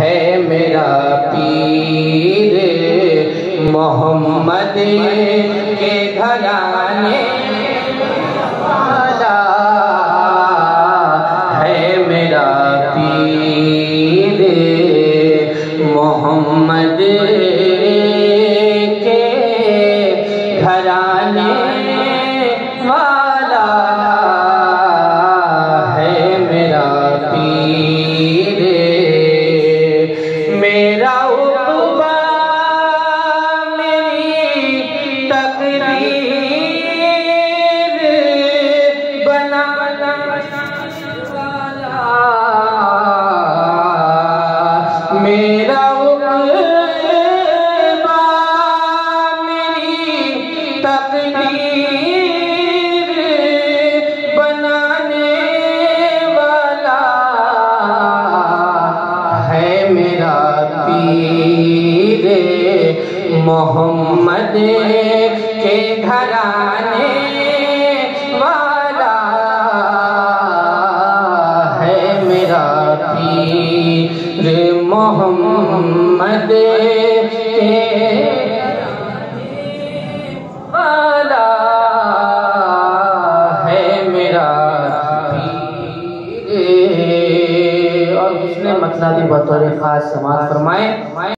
है मेरा पीर मोहम्मद के घराने वाला है मेरा पीर मोहम्मद के है मेरा मेरा उकबा मेरी तकदीर बनाना वाला मेरा उकबा मेरी तकदीर पीर मोहम्मद के घराने वाला है मेरा पीर मोहम्मद के उसने मतलब बतौर खास समाज फरमाए।